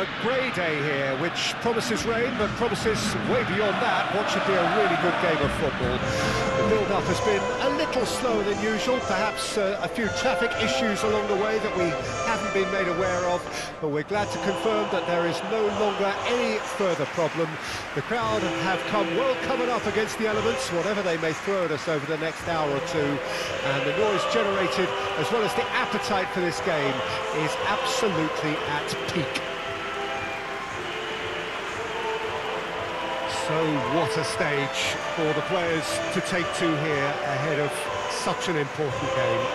a grey day here, which promises rain, but promises way beyond that what should be a really good game of football. The build-up has been a little slower than usual, perhaps uh, a few traffic issues along the way that we haven't been made aware of, but we're glad to confirm that there is no longer any further problem. The crowd have come well covered up against the elements, whatever they may throw at us over the next hour or two, and the noise generated, as well as the appetite for this game, is absolutely at peak. So what a stage for the players to take to here ahead of such an important game.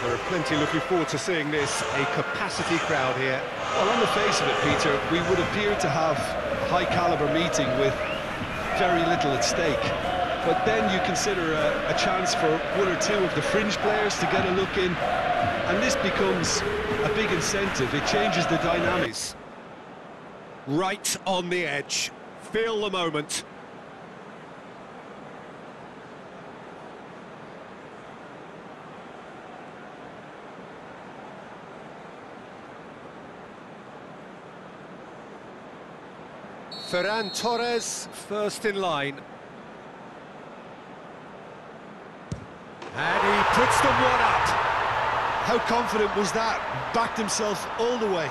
There are plenty looking forward to seeing this, a capacity crowd here. Well, on the face of it, Peter, we would appear to have a high-caliber meeting with very little at stake. But then you consider a, a, chance for one or two of the fringe players to get a look in, and this becomes a big incentive. It changes the dynamics. Right on the edge. Feel the moment. Ferran Torres, first in line. And he puts the one up. How confident was that? Backed himself all the way.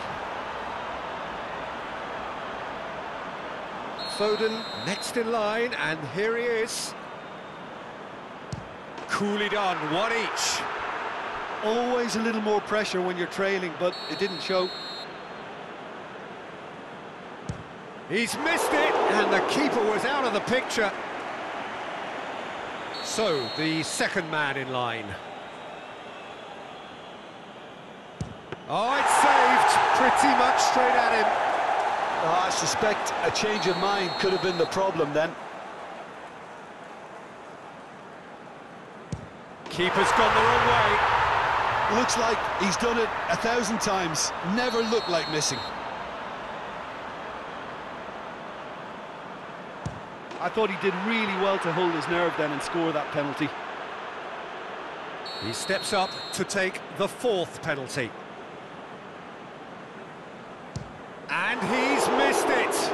Foden next in line, and here he is. Coolly done, one each. Always a little more pressure when you're trailing, but it didn't show. He's missed it, and the keeper was out of the picture. So, the second man in line. Oh, it's saved, pretty much straight at him. Oh, I suspect a change of mind could have been the problem then. Keeper's gone the wrong way. Looks like he's done it a thousand times. Never looked like missing. I thought he did really well to hold his nerve then and score that penalty. He steps up to take the fourth penalty. And he's missed it!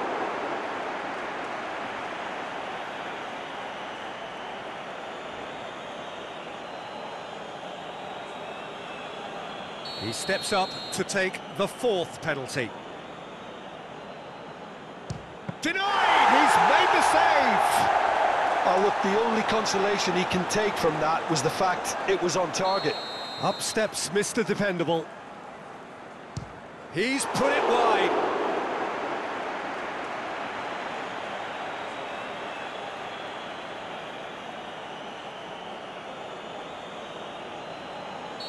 He steps up to take the fourth penalty. Denied! He's made the save! Oh, look, the only consolation he can take from that was the fact it was on target. Up steps Mr. Dependable. He's put it wide.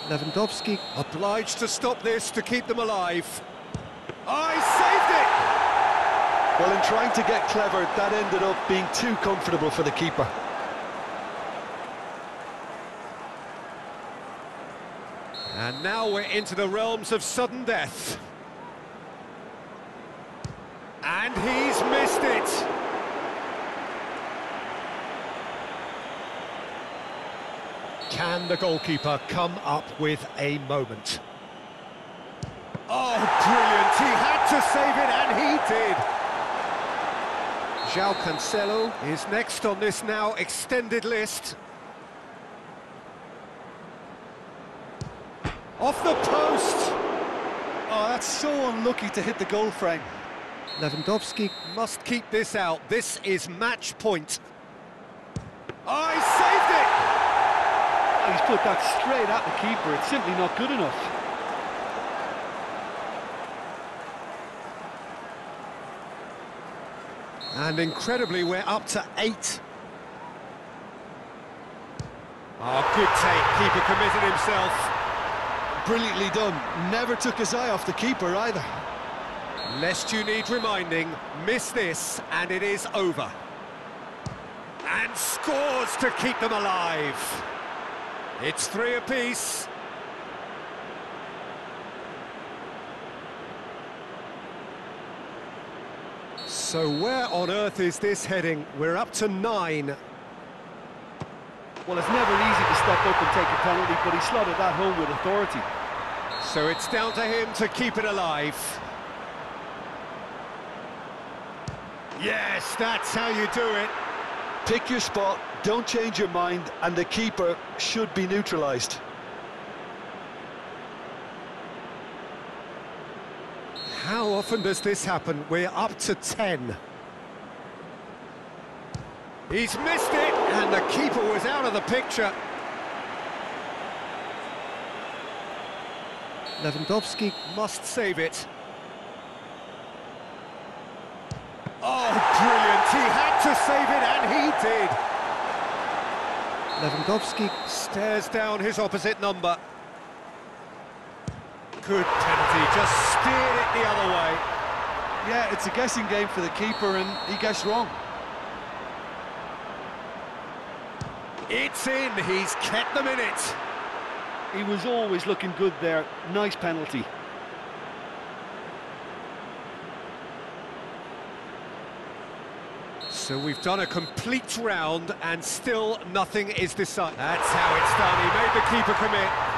Lewandowski obliged to stop this to keep them alive. It! Well, in trying to get clever, that ended up being too comfortable for the keeper. And now we're into the realms of sudden death. And he's missed it! Can the goalkeeper come up with a moment? Oh, brilliant! He had to save it, and he did! João Cancelo is next on this now extended list. Off the post! Oh, that's so unlucky to hit the goal frame. Lewandowski must keep this out. This is match point. Oh, saved it! He's put that straight at the keeper. It's simply not good enough. And incredibly, we're up to eight. Oh, good take. Keeper committed himself. Brilliantly done. Never took his eye off the keeper either. Lest you need reminding, miss this and it is over. And scores to keep them alive. It's three apiece. So where on earth is this heading? We're up to nine. Well, it's never easy to step up and take a penalty, but he slotted that home with authority. So it's down to him to keep it alive. Yes, that's how you do it. Pick your spot, don't change your mind, and the keeper should be neutralised. How often does this happen? We're up to 10. He's missed it, and the keeper was out of the picture. Lewandowski must save it. Oh, brilliant! He had to save it, and he did. Lewandowski stares down his opposite number. Good penalty, just steered it the other way. Yeah, it's a guessing game for the keeper, and he guessed wrong. It's in, he's kept them in it. He was always looking good there. Nice penalty. So we've done a complete round and still nothing is decided. That's how it's done, he made the keeper commit.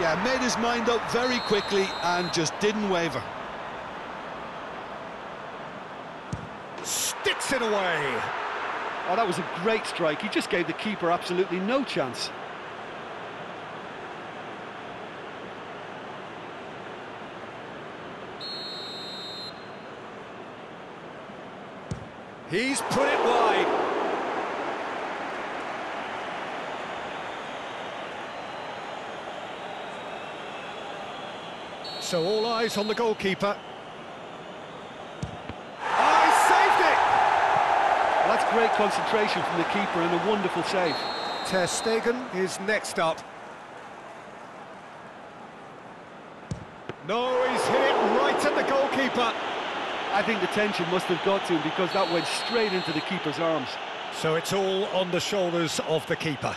Yeah, made his mind up very quickly and just didn't waver. Sticks it away. Oh, that was a great strike. He just gave the keeper absolutely no chance. He's put it wide. So all eyes on the goalkeeper. Oh, he saved it! Well, that's great concentration from the keeper and a wonderful save. Ter Stegen is next up. No, he's hit it right at the goalkeeper. I think the tension must have got to him because that went straight into the keeper's arms. So it's all on the shoulders of the keeper.